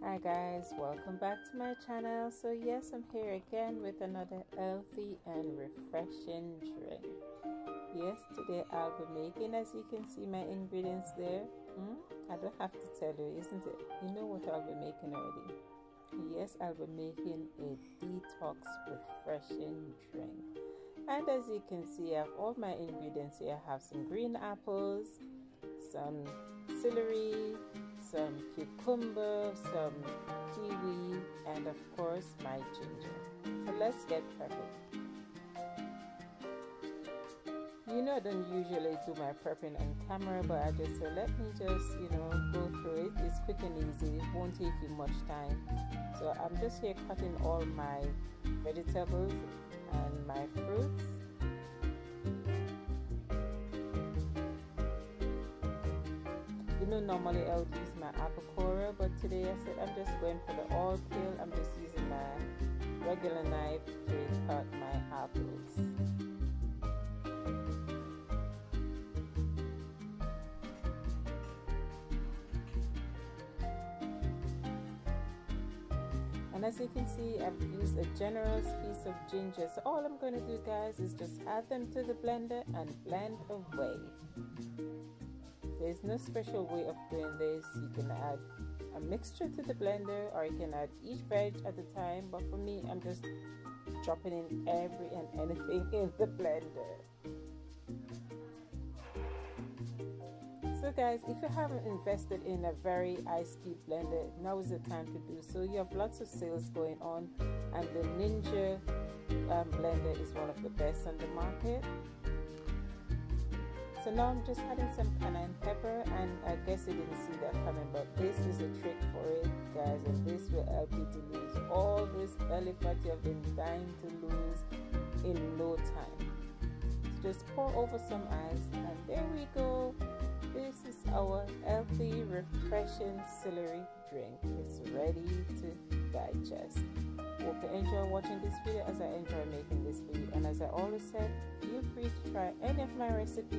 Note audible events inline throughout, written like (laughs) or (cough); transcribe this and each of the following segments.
Hi guys, welcome back to my channel. So yes, I'm here again with another healthy and refreshing drink. Yes, today I'll be making, as you can see my ingredients there. Hmm? I don't have to tell you, isn't it? You know what I'll be making already. Yes, I'll be making a detox refreshing drink. And as you can see, I have all my ingredients here. I have some green apples, some celery, some cucumber, some kiwi, and of course my ginger. So let's get prepping. You know I don't usually do my prepping on camera, but I just said let me just, you know, go through it. It's quick and easy. It won't take you much time. So I'm just here cutting all my vegetables and my fruits know normally I would use my apple corer but today I said I'm just going for the all peel I'm just using my regular knife to cut my apples. And as you can see I've used a generous piece of ginger. So all I'm going to do guys is just add them to the blender and blend away there's no special way of doing this. You can add a mixture to the blender or you can add each veg at a time. But for me, I'm just dropping in every and anything (laughs) in the blender. So guys, if you haven't invested in a very ice cube blender, now is the time to do so. You have lots of sales going on and the Ninja um, blender is one of the best on the market. So now I'm just adding some cayenne pepper and I guess you didn't see that coming but this is a trick for it guys and this will help you to lose all this belly fat you have been dying to lose in no time. So just pour over some ice and there we go. This is our healthy refreshing celery drink. It's ready to digest. Enjoy watching this video as I enjoy making this video and as I always said feel free to try any of my recipes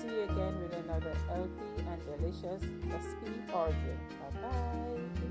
see you again with another healthy and delicious recipe or drink. Bye bye.